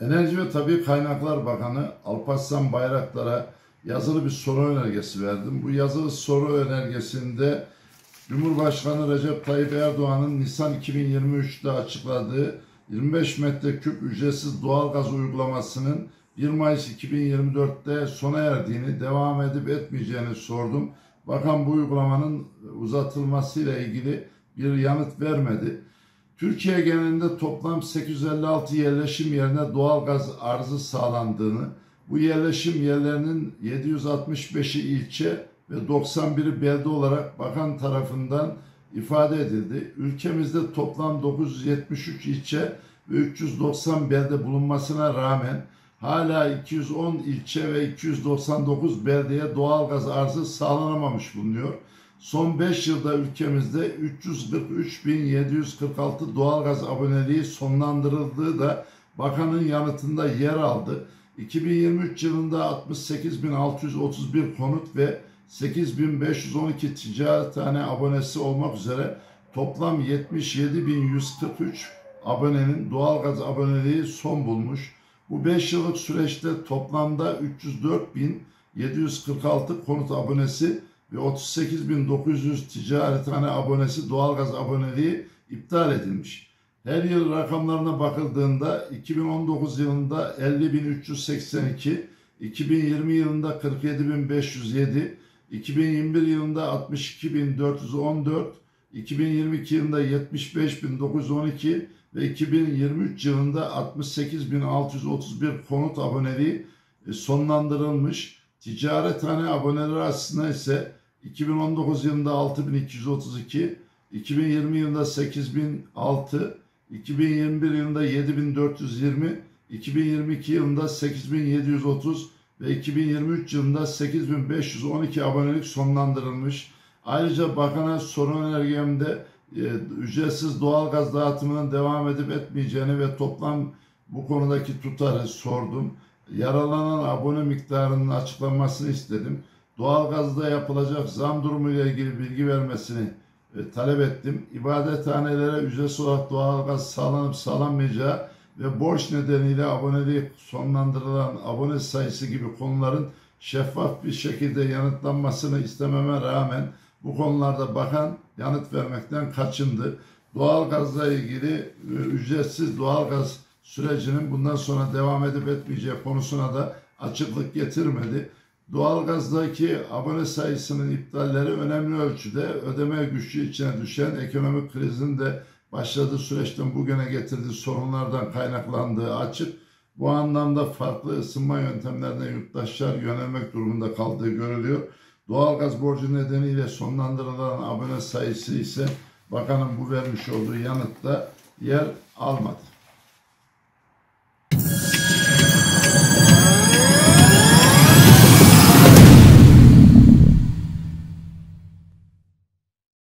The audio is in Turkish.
Enerji ve Tabi Kaynaklar Bakanı Alparslan Bayraktar'a yazılı bir soru önergesi verdim. Bu yazılı soru önergesinde Cumhurbaşkanı Recep Tayyip Erdoğan'ın Nisan 2023'te açıkladığı 25 metreküp ücretsiz doğalgaz uygulamasının 1 Mayıs 2024'te sona erdiğini, devam edip etmeyeceğini sordum. Bakan bu uygulamanın uzatılmasıyla ilgili bir yanıt vermedi. Türkiye genelinde toplam 856 yerleşim yerine doğal gaz arzı sağlandığını, bu yerleşim yerlerinin 765'i ilçe ve 91'i belde olarak bakan tarafından ifade edildi. Ülkemizde toplam 973 ilçe ve 390 belde bulunmasına rağmen hala 210 ilçe ve 299 beldeye doğal gaz arzı sağlanamamış bulunuyor. Son 5 yılda ülkemizde 343.746 doğalgaz aboneliği sonlandırıldığı da bakanın yanıtında yer aldı. 2023 yılında 68.631 konut ve 8.512 ticarethane abonesi olmak üzere toplam 77.143 abonenin doğalgaz aboneliği son bulmuş. Bu 5 yıllık süreçte toplamda 304.746 konut abonesi ve 38.900 ticarethane abonesi doğalgaz aboneliği iptal edilmiş. Her yıl rakamlarına bakıldığında 2019 yılında 50.382, 2020 yılında 47.507, 2021 yılında 62.414, 2022 yılında 75.912 ve 2023 yılında 68.631 konut aboneliği sonlandırılmış. Ticarethane aboneleri arasında ise 2019 yılında 6232, 2020 yılında 8006, 2021 yılında 7420, 2022 yılında 8730 ve 2023 yılında 8512 abonelik sonlandırılmış. Ayrıca bakana sorun önergemde e, ücretsiz doğalgaz dağıtımının devam edip etmeyeceğini ve toplam bu konudaki tutarı sordum. Yaralanan abone miktarının açıklanmasını istedim. Doğalgazda yapılacak zam durumu ile ilgili bilgi vermesini e, talep ettim. İbadethanelere ücretsiz olarak doğalgaz sağlanıp sağlanmayacağı ve borç nedeniyle aboneliği sonlandırılan abone sayısı gibi konuların şeffaf bir şekilde yanıtlanmasını istememe rağmen bu konularda bakan yanıt vermekten kaçındı. Doğalgazla ilgili e, ücretsiz doğalgaz sürecinin bundan sonra devam edip etmeyeceği konusuna da açıklık getirmedi. Doğalgazdaki abone sayısının iptalleri önemli ölçüde ödeme güçlüğü içine düşen ekonomik krizin de başladığı süreçten bugüne getirdiği sorunlardan kaynaklandığı açık. Bu anlamda farklı ısınma yöntemlerine yurttaşlar yönelmek durumunda kaldığı görülüyor. Doğalgaz borcu nedeniyle sonlandırılan abone sayısı ise bakanın bu vermiş olduğu yanıtta yer almadı.